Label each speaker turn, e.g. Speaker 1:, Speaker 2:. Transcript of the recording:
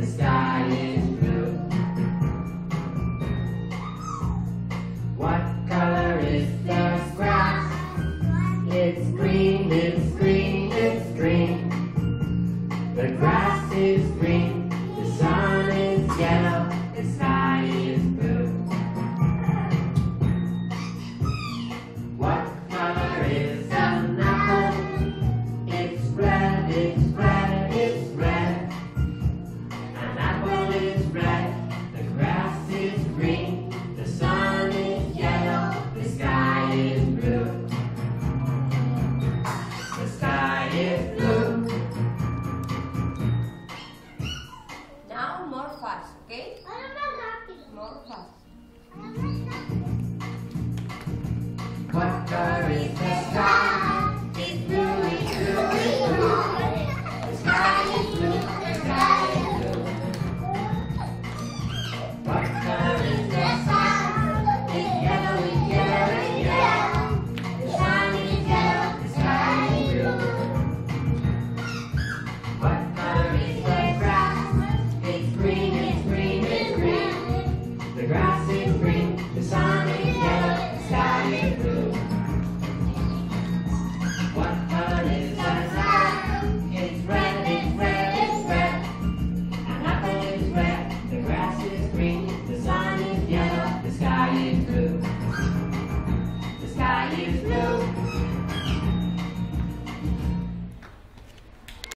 Speaker 1: the sky. Now more fast, okay? More fast. What car is? bring the sun.